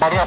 Maria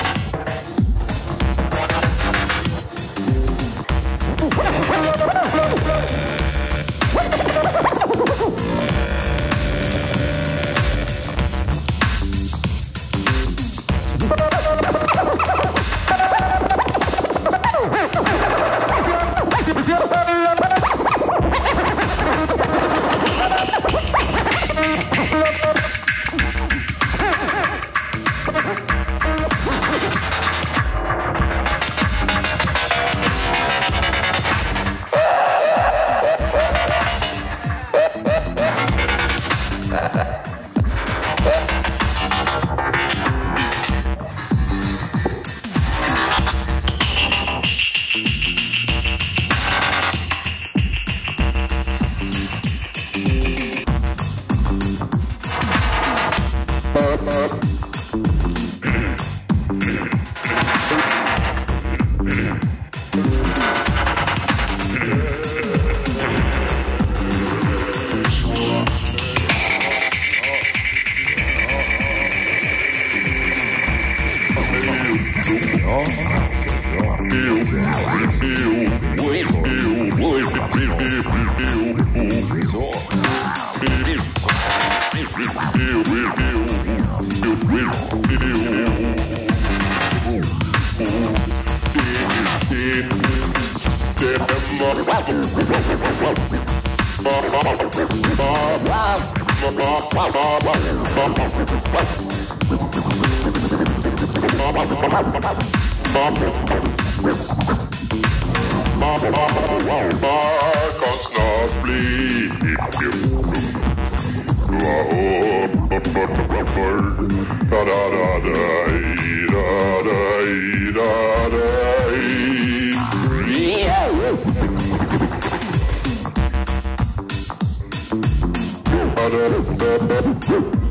you Bye. Woo!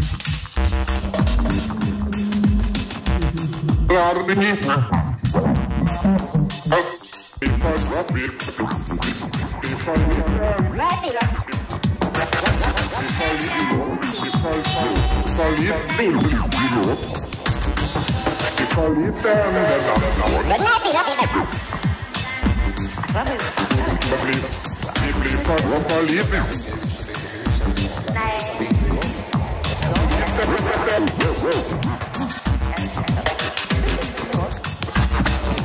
Me, know.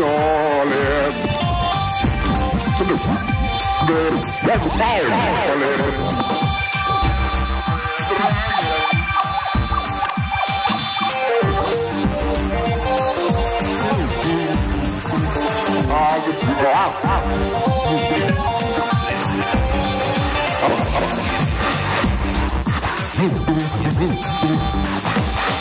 solid. Solid.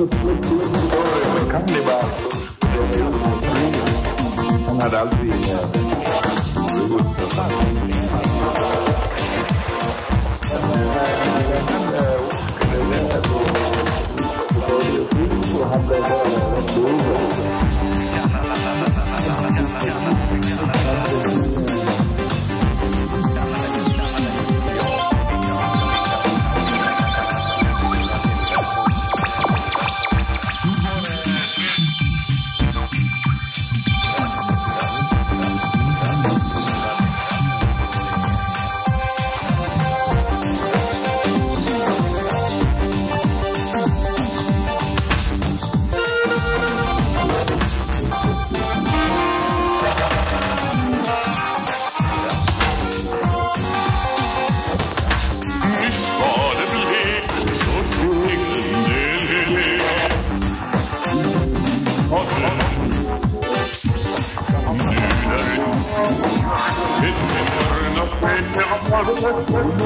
the place.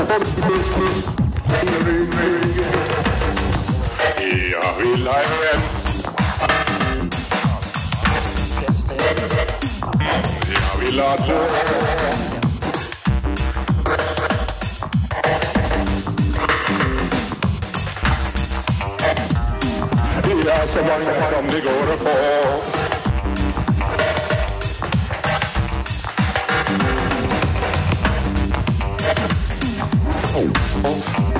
Jeg vil lege vand. Jeg vil lade. Jeg er så mange, som det går der for. Oh,